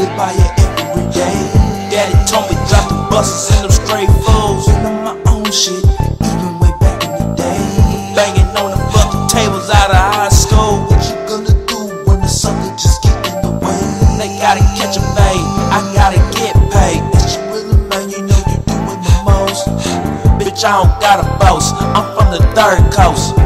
live by it every day. Daddy told me drop the buses and them straight flows. Been on my own shit, even way back in the day. Banging on the fucking tables out of high school. What you gonna do when the something just get in the way? They gotta catch a fade, I gotta get paid. Bitch, you really man, you know you doing the most. Bitch, I don't gotta boast. I'm from the third coast.